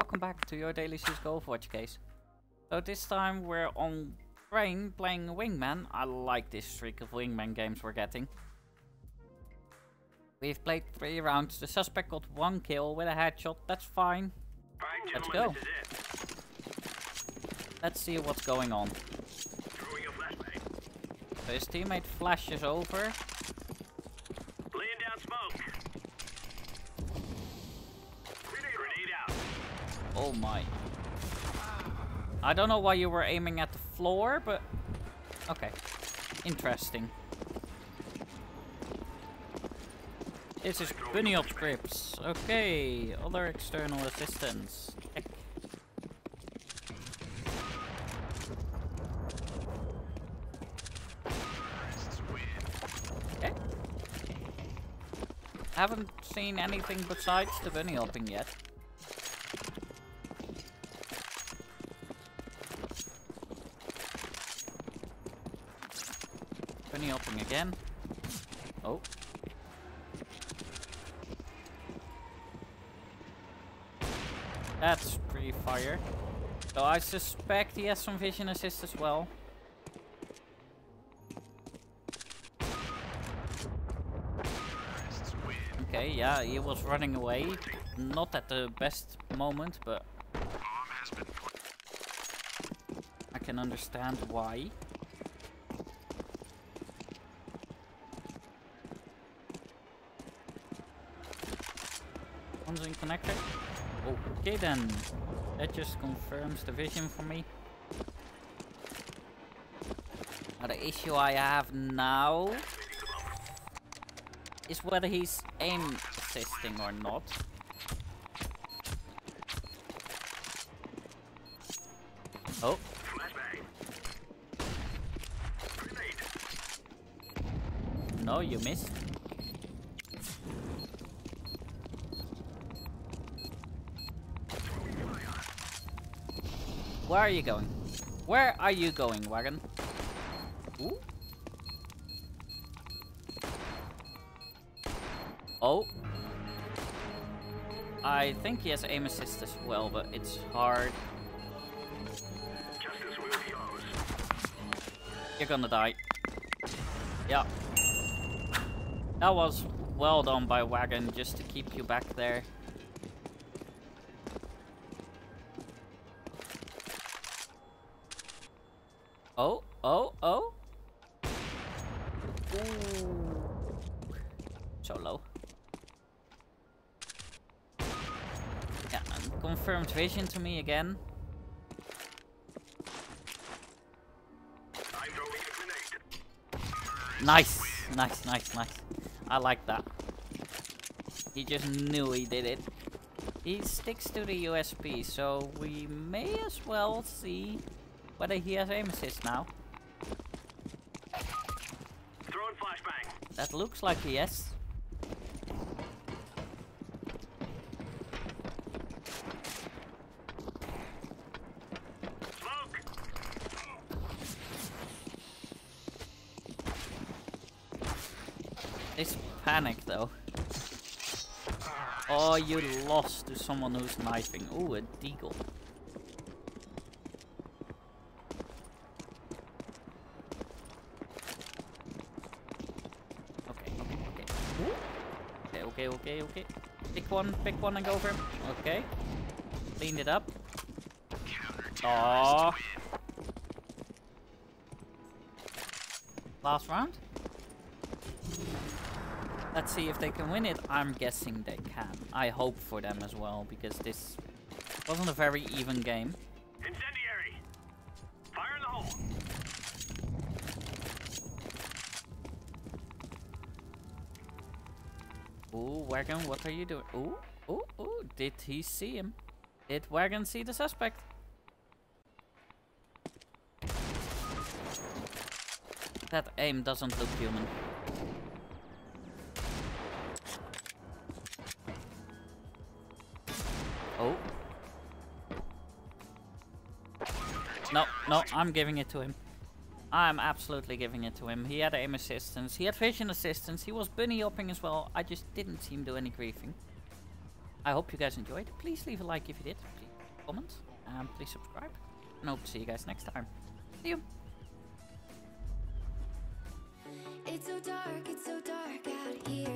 welcome back to your daily CSGO Overwatch case. So this time we're on Train playing Wingman. I like this streak of Wingman games we're getting. We've played three rounds. The suspect got one kill with a headshot. That's fine. Right, Let's go. This is it. Let's see what's going on. Throwing a flashbang. So his teammate flashes over. Oh my. I don't know why you were aiming at the floor, but... Okay. Interesting. This is Bunny scripts. Okay. Other external assistance. Check. Okay. Haven't seen anything besides the bunny hopping yet. Hopping again. Oh. That's pretty fire. So I suspect he has some vision assist as well. Okay, yeah, he was running away. Not at the best moment, but I can understand why. In connector. Okay then. That just confirms the vision for me. Now the issue I have now is whether he's aim assisting or not. Oh, no, you missed. Where are you going? Where are you going, wagon? Ooh. Oh. I think he has aim assist as well, but it's hard. Justice will be ours. You're gonna die. Yeah. That was well done by Wagon just to keep you back there. Oh, oh, oh. Ooh. So low. Yeah, um, confirmed vision to me again. Nice, nice, nice, nice. I like that. He just knew he did it. He sticks to the USP, so we may as well see whether he has aim assist now. Throwing flashbang. That looks like a yes. Smoke. This panic though. Oh, you lost to someone who's knifing. Ooh, a deagle. Okay, okay, okay. Okay, okay, okay. Pick one, pick one and go for him. Okay. Cleaned it up. Aww. Last round? Let's see if they can win it. I'm guessing they can. I hope for them as well, because this wasn't a very even game. Ooh, Wagon, what are you doing? Ooh, ooh, ooh, did he see him? Did Wagon see the suspect? That aim doesn't look human. Oh. No, no, I'm giving it to him. I'm absolutely giving it to him. He had aim assistance, he had vision assistance, he was bunny hopping as well. I just didn't see him do any griefing. I hope you guys enjoyed. Please leave a like if you did. Please comment, and please subscribe. And hope to see you guys next time. See you. It's so dark, it's so dark out here